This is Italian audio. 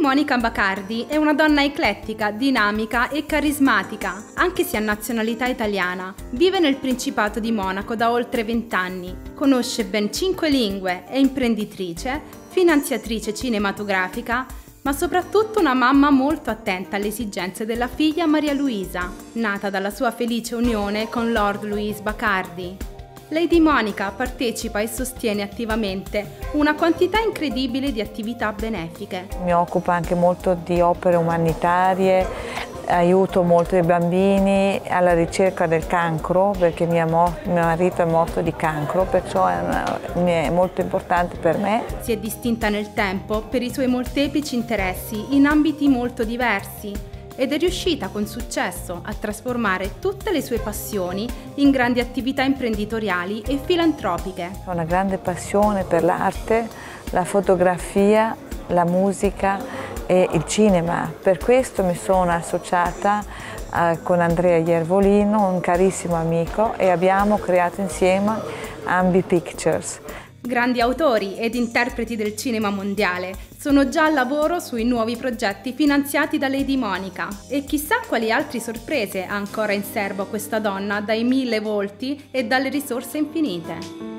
Monica Bacardi è una donna eclettica, dinamica e carismatica, anche se ha nazionalità italiana. Vive nel Principato di Monaco da oltre 20 anni, conosce ben 5 lingue, è imprenditrice, finanziatrice cinematografica, ma soprattutto una mamma molto attenta alle esigenze della figlia Maria Luisa, nata dalla sua felice unione con Lord Louis Bacardi. Lady Monica partecipa e sostiene attivamente una quantità incredibile di attività benefiche. Mi occupo anche molto di opere umanitarie, aiuto molto i bambini alla ricerca del cancro perché mio, mio marito è morto di cancro, perciò è, una, è, molto importante per me. Si è distinta nel tempo per i suoi molteplici interessi in ambiti molto diversi ed è riuscita con successo a trasformare tutte le sue passioni in grandi attività imprenditoriali e filantropiche. Ho una grande passione per l'arte, la fotografia, la musica e il cinema. Per questo mi sono associata eh, con Andrea Iervolino, un carissimo amico, e abbiamo creato insieme Ambi Pictures. Grandi autori ed interpreti del cinema mondiale sono già al lavoro sui nuovi progetti finanziati da Lady Monica e chissà quali altre sorprese ha ancora in serbo questa donna dai mille volti e dalle risorse infinite.